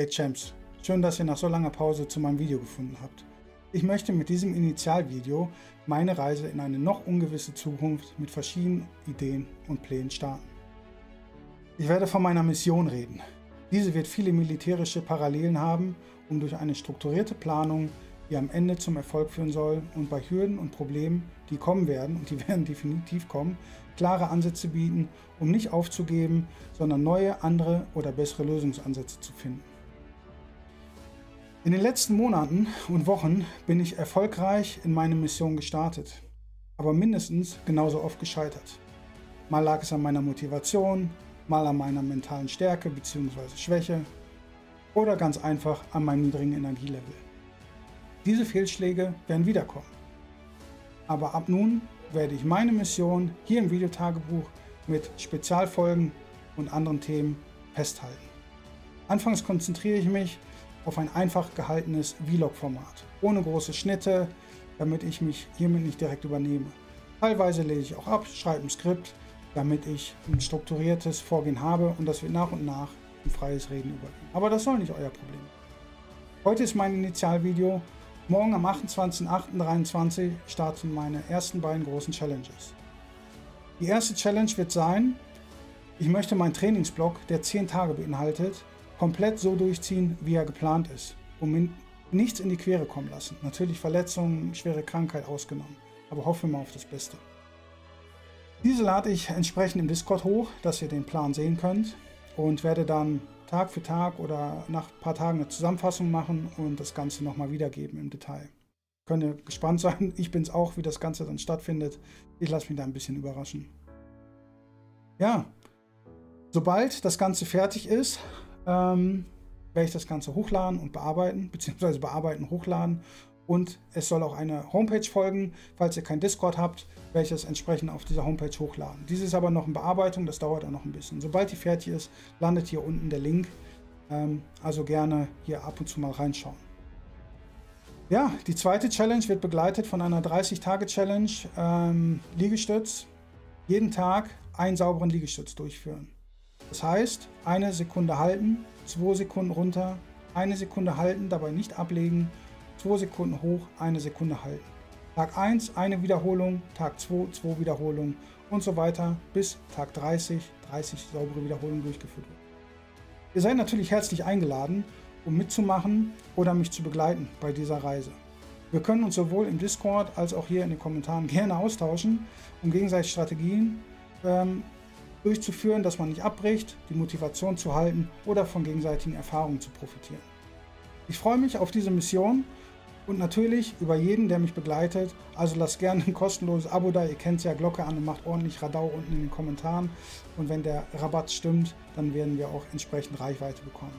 Hey Champs, schön, dass ihr nach so langer Pause zu meinem Video gefunden habt. Ich möchte mit diesem Initialvideo meine Reise in eine noch ungewisse Zukunft mit verschiedenen Ideen und Plänen starten. Ich werde von meiner Mission reden. Diese wird viele militärische Parallelen haben, um durch eine strukturierte Planung, die am Ende zum Erfolg führen soll und bei Hürden und Problemen, die kommen werden, und die werden definitiv kommen, klare Ansätze bieten, um nicht aufzugeben, sondern neue, andere oder bessere Lösungsansätze zu finden. In den letzten Monaten und Wochen bin ich erfolgreich in meine Mission gestartet, aber mindestens genauso oft gescheitert. Mal lag es an meiner Motivation, mal an meiner mentalen Stärke bzw. Schwäche oder ganz einfach an meinem niedrigen Energielevel. Diese Fehlschläge werden wiederkommen. Aber ab nun werde ich meine Mission hier im Videotagebuch mit Spezialfolgen und anderen Themen festhalten. Anfangs konzentriere ich mich auf ein einfach gehaltenes Vlog-Format, ohne große Schnitte, damit ich mich hiermit nicht direkt übernehme. Teilweise lese ich auch ab, schreibe ein Skript, damit ich ein strukturiertes Vorgehen habe und das wird nach und nach in freies Reden übergehen. Aber das soll nicht euer Problem. Heute ist mein Initialvideo. Morgen am 28.08.23 starten meine ersten beiden großen Challenges. Die erste Challenge wird sein, ich möchte meinen Trainingsblock, der 10 Tage beinhaltet, komplett so durchziehen, wie er geplant ist, um nichts in die Quere kommen lassen. Natürlich Verletzungen, schwere Krankheit ausgenommen, aber hoffen wir mal auf das Beste. Diese lade ich entsprechend im Discord hoch, dass ihr den Plan sehen könnt und werde dann Tag für Tag oder nach ein paar Tagen eine Zusammenfassung machen und das Ganze nochmal wiedergeben im Detail. Könnt ihr gespannt sein, ich bin es auch, wie das Ganze dann stattfindet. Ich lasse mich da ein bisschen überraschen. Ja, sobald das Ganze fertig ist, ähm, werde ich das Ganze hochladen und bearbeiten, beziehungsweise bearbeiten, hochladen. Und es soll auch eine Homepage folgen. Falls ihr kein Discord habt, werde ich es entsprechend auf dieser Homepage hochladen. Dies ist aber noch in Bearbeitung, das dauert auch noch ein bisschen. Sobald die fertig ist, landet hier unten der Link. Ähm, also gerne hier ab und zu mal reinschauen. Ja, die zweite Challenge wird begleitet von einer 30-Tage-Challenge. Ähm, Liegestütz. Jeden Tag einen sauberen Liegestütz durchführen. Das heißt, eine Sekunde halten, zwei Sekunden runter, eine Sekunde halten, dabei nicht ablegen, zwei Sekunden hoch, eine Sekunde halten. Tag 1 eine Wiederholung, Tag 2 zwei Wiederholungen und so weiter bis Tag 30, 30 saubere Wiederholungen durchgeführt werden. Ihr seid natürlich herzlich eingeladen, um mitzumachen oder mich zu begleiten bei dieser Reise. Wir können uns sowohl im Discord als auch hier in den Kommentaren gerne austauschen, um gegenseitig Strategien ähm, durchzuführen, dass man nicht abbricht, die Motivation zu halten oder von gegenseitigen Erfahrungen zu profitieren. Ich freue mich auf diese Mission und natürlich über jeden, der mich begleitet. Also lasst gerne ein kostenloses Abo da, ihr kennt ja, Glocke an und macht ordentlich Radau unten in den Kommentaren. Und wenn der Rabatt stimmt, dann werden wir auch entsprechend Reichweite bekommen.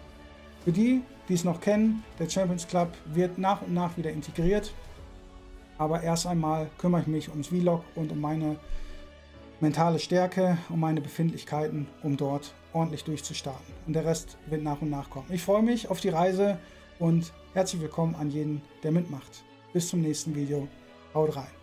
Für die, die es noch kennen, der Champions Club wird nach und nach wieder integriert. Aber erst einmal kümmere ich mich ums Vlog und um meine mentale Stärke und meine Befindlichkeiten, um dort ordentlich durchzustarten. Und der Rest wird nach und nach kommen. Ich freue mich auf die Reise und herzlich willkommen an jeden, der mitmacht. Bis zum nächsten Video. Haut rein.